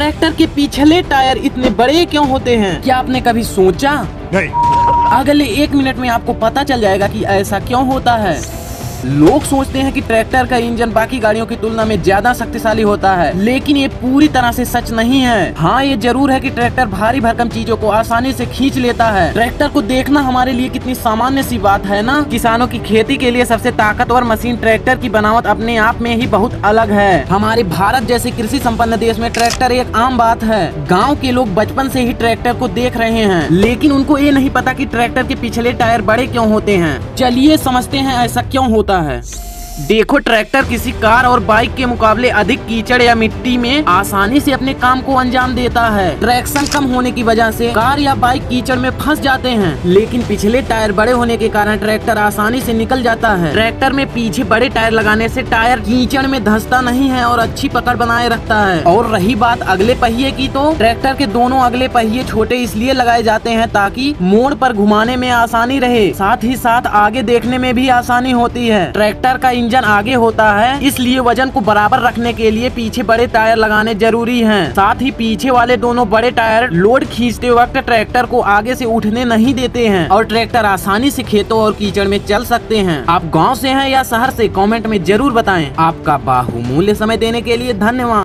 Tractor के पिछले tyre इतने बड़े क्यों होते हैं? क्या आपने कभी सोचा? नहीं। अगले एक मिनट में आपको पता चल जाएगा कि ऐसा क्यों होता है। लोग सोचते हैं कि ट्रैक्टर का इंजन बाकी गाड़ियों की तुलना में ज़्यादा शक्तिशाली होता है, लेकिन ये पूरी तरह से सच नहीं है। हाँ ये ज़रूर है कि ट्रैक्टर भारी भरकम चीज़ों को आसानी से खींच लेता है। ट्रैक्टर को देखना हमारे लिए कितनी सामान्य सी बात है ना? किसानों की खेती के लिए सबसे ताकतवर मशीन ट्रैक्टर की बनावट अपने आप में ही बहुत अलग है। हमारे भारत जैसे कृषि संपन्न देश में ट्रैक्टर एक आम बात है। गाँव के लोग बचपन से ही ट्रैक्टर को देख रहे हैं, लेकिन उनको ये नहीं पता की ट्रैक्टर के पिछले टायर बड़े क्यों होते हैं। चलिए समझते हैं ऐसा क्यों होता है। देखो, ट्रैक्टर किसी कार और बाइक के मुकाबले अधिक कीचड़ या मिट्टी में आसानी से अपने काम को अंजाम देता है। ट्रैक्शन कम होने की वजह से कार या बाइक कीचड़ में फंस जाते हैं, लेकिन पिछले टायर बड़े होने के कारण ट्रैक्टर आसानी से निकल जाता है। ट्रैक्टर में पीछे बड़े टायर लगाने से टायर कीचड़ में धंसता नहीं है और अच्छी पकड़ बनाए रखता है। और रही बात अगले पहिए की तो ट्रैक्टर के दोनों अगले पहिए छोटे इसलिए लगाए जाते हैं ताकि मोड़ पर घुमाने में आसानी रहे। साथ ही साथ आगे देखने में भी आसानी होती है। ट्रैक्टर का इंजन आगे होता है, इसलिए वज़न को बराबर रखने के लिए पीछे बड़े टायर लगाने ज़रूरी हैं। साथ ही पीछे वाले दोनों बड़े टायर लोड खींचते वक्त ट्रैक्टर को आगे से उठने नहीं देते हैं और ट्रैक्टर आसानी से खेतों और कीचड़ में चल सकते हैं। आप गाँव से हैं या शहर से, कॉमेंट में ज़रूर बताएँ। आपका बाहुमूल्य समय देने के लिए धन्यवाद।